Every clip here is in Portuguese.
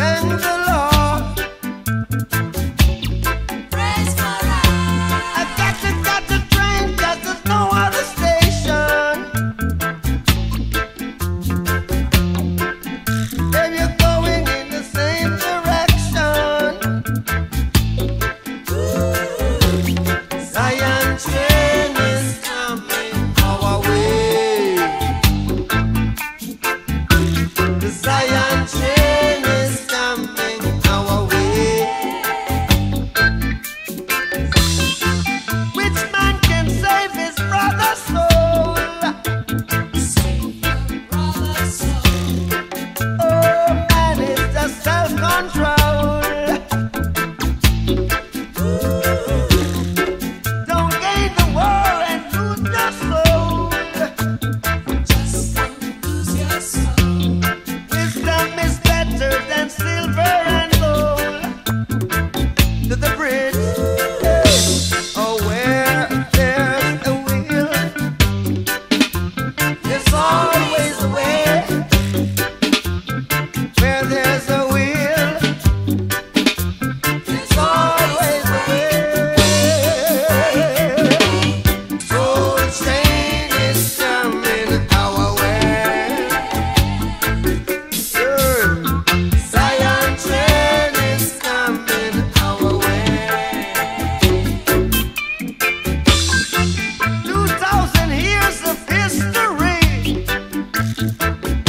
and the Lord.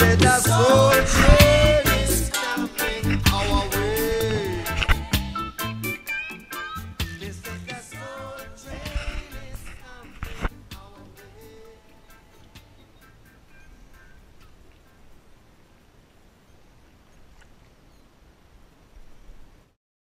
pedaços de